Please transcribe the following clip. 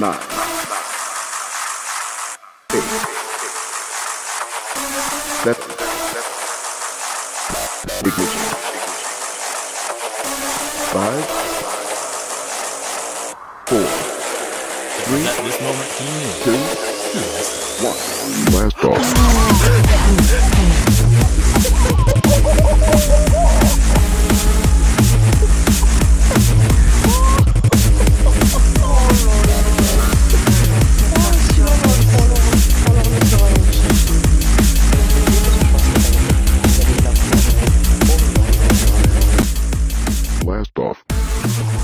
nine, eight, seven, ignition, five, four, three, two, one, last off. off.